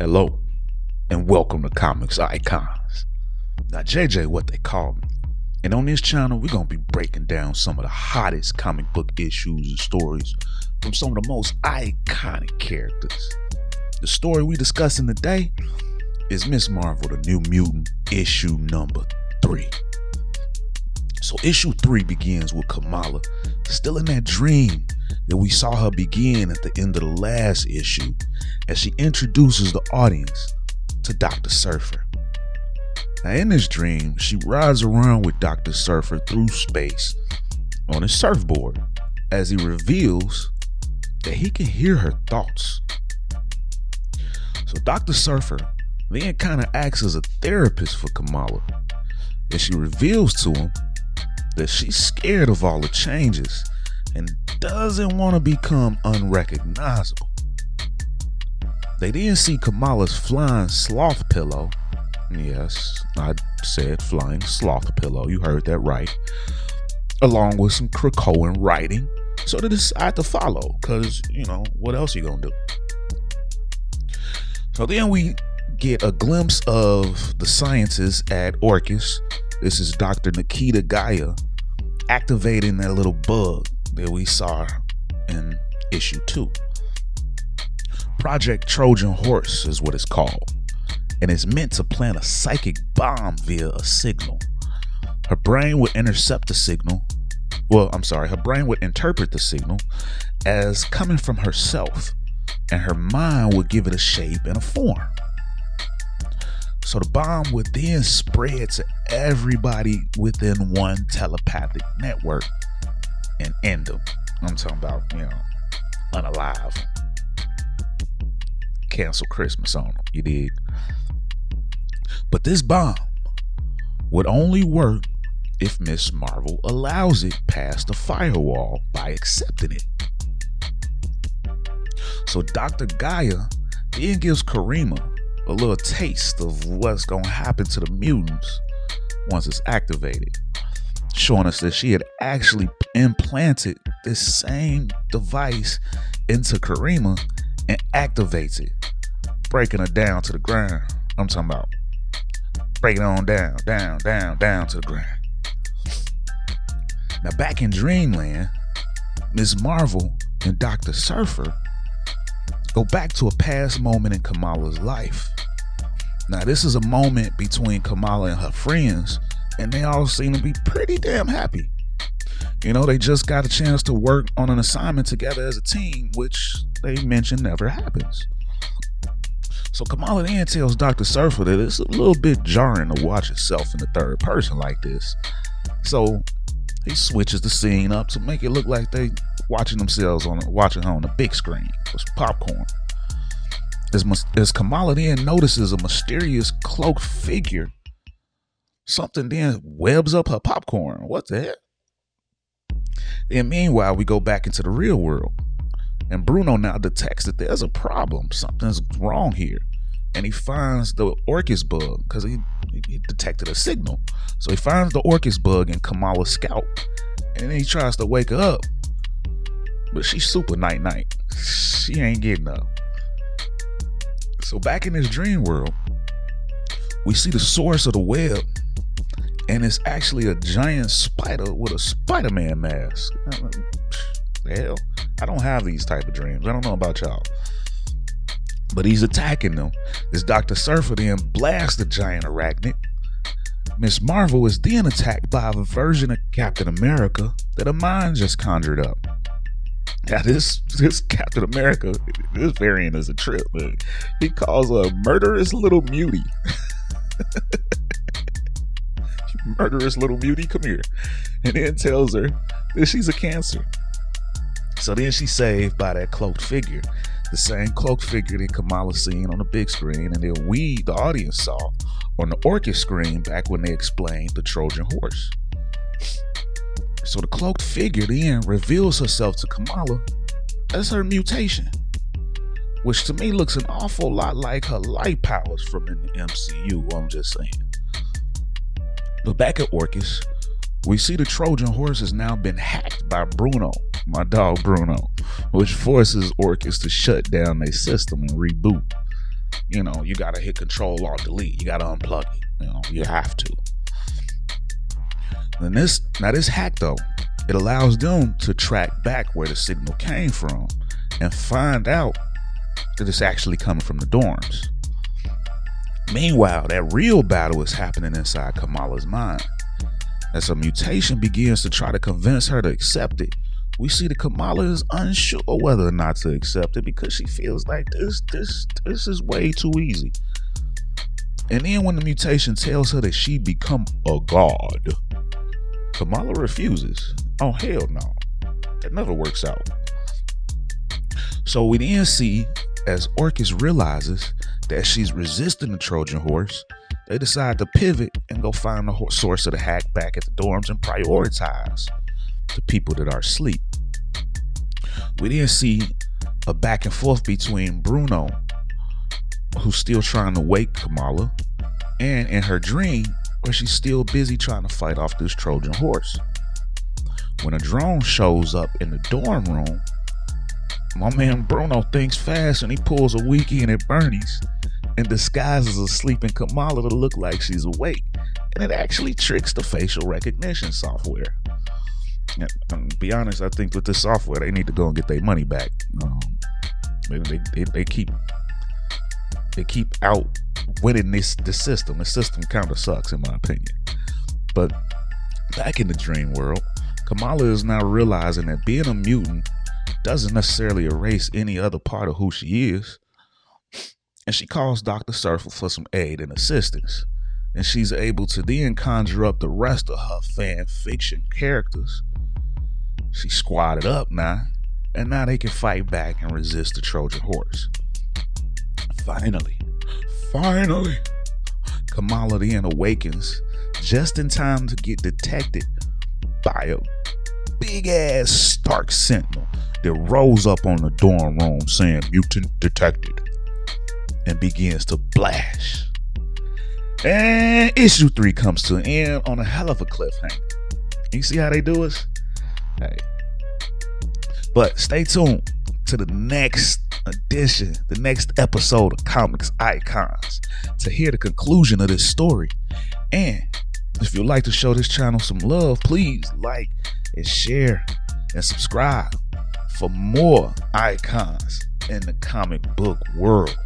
Hello, and welcome to Comics Icons. Now, JJ, what they call me. And on this channel, we're going to be breaking down some of the hottest comic book issues and stories from some of the most iconic characters. The story we discussing today is Miss Marvel, the New Mutant, issue number three. So, issue three begins with Kamala still in that dream that we saw her begin at the end of the last issue as she introduces the audience to Dr. Surfer. Now, in this dream, she rides around with Dr. Surfer through space on his surfboard as he reveals that he can hear her thoughts. So, Dr. Surfer then kind of acts as a therapist for Kamala and she reveals to him that she's scared of all the changes and doesn't want to become unrecognizable. They didn't see Kamala's flying sloth pillow. Yes, I said flying sloth pillow. You heard that right. Along with some Krakoan writing. So they decide to follow, because, you know, what else you gonna do? So then we get a glimpse of the scientists at Orchis. This is Dr. Nikita Gaia activating that little bug that we saw in issue two. Project Trojan Horse is what it's called, and it's meant to plant a psychic bomb via a signal. Her brain would intercept the signal. Well, I'm sorry, her brain would interpret the signal as coming from herself, and her mind would give it a shape and a form. So the bomb would then spread to everybody within one telepathic network and end them. I'm talking about, you know, unalive. Cancel Christmas on them, you dig? But this bomb would only work if Miss Marvel allows it past the firewall by accepting it. So Dr. Gaia then gives Karima a little taste of what's going to happen to the mutants once it's activated, showing us that she had actually implanted this same device into Karima and activates it, breaking her down to the ground. I'm talking about breaking on down, down, down, down to the ground. Now, back in Dreamland, Ms. Marvel and Dr. Surfer go back to a past moment in Kamala's life. Now, this is a moment between Kamala and her friends, and they all seem to be pretty damn happy. You know, they just got a chance to work on an assignment together as a team, which they mention never happens. So Kamala then tells Dr. Surfer that it's a little bit jarring to watch itself in the third person like this. So he switches the scene up to make it look like they watching themselves on a watching on the big screen with popcorn. As, as Kamala then notices a mysterious cloaked figure, something then webs up her popcorn. What the heck? Then meanwhile, we go back into the real world. And Bruno now detects that there's a problem. Something's wrong here. And he finds the Orchis bug because he, he detected a signal. So he finds the Orchis bug in Kamala's scalp. And then he tries to wake her up. But she's super night night. She ain't getting up. So back in this dream world, we see the source of the web and it's actually a giant spider with a Spider-Man mask. Uh, the hell, I don't have these type of dreams. I don't know about y'all, but he's attacking them. As Doctor Surfer then blasts the giant arachnid. Miss Marvel is then attacked by a version of Captain America that a mind just conjured up. Now this this Captain America, this variant is a trip. Man. He calls a murderous little mutie. murderous little mutie, come here. And then tells her that she's a cancer. So then she's saved by that cloaked figure, the same cloaked figure that Kamala seen on the big screen, and then we, the audience, saw on the Orchis screen back when they explained the Trojan horse. So the cloaked figure then reveals herself to Kamala as her mutation, which to me looks an awful lot like her light powers from in the MCU. I'm just saying. But back at Orchis, we see the Trojan horse has now been hacked by Bruno, my dog Bruno, which forces Orchis to shut down their system and reboot. you know, you gotta hit control or delete. You gotta unplug it. You know, you have to. And this now this hack though, it allows them to track back where the signal came from and find out that it's actually coming from the dorms. Meanwhile, that real battle is happening inside Kamala's mind. As a mutation begins to try to convince her to accept it, we see that Kamala is unsure whether or not to accept it because she feels like this this this is way too easy. And then when the mutation tells her that she become a god, Kamala refuses. Oh hell no. That never works out. So we then see as Orchis realizes that she's resisting the Trojan horse, they decide to pivot and go find the source of the hack back at the dorms and prioritize the people that are asleep. We then see a back and forth between Bruno, who's still trying to wake Kamala, and in her dream, where she's still busy trying to fight off this Trojan horse. When a drone shows up in the dorm room, my man Bruno thinks fast and he pulls a weekend at Bernie's and disguises a sleeping Kamala to look like she's awake. And it actually tricks the facial recognition software. And, be honest, I think with this software, they need to go and get their money back. Um, they, they, they keep they keep out winning this the system. The system kind of sucks, in my opinion. But back in the dream world, Kamala is now realizing that being a mutant doesn't necessarily erase any other part of who she is. And she calls Dr. Surfer for some aid and assistance. And she's able to then conjure up the rest of her fan fiction characters. She squatted up now, and now they can fight back and resist the Trojan horse. Finally, finally, Kamala then awakens just in time to get detected by a big ass Stark Sentinel that rolls up on the dorm room saying mutant detected and begins to blast. And issue three comes to an end on a hell of a cliffhanger. You see how they do us? Hey. But stay tuned to the next edition, the next episode of Comics Icons to hear the conclusion of this story. And if you'd like to show this channel some love, please like and share and subscribe for more icons in the comic book world.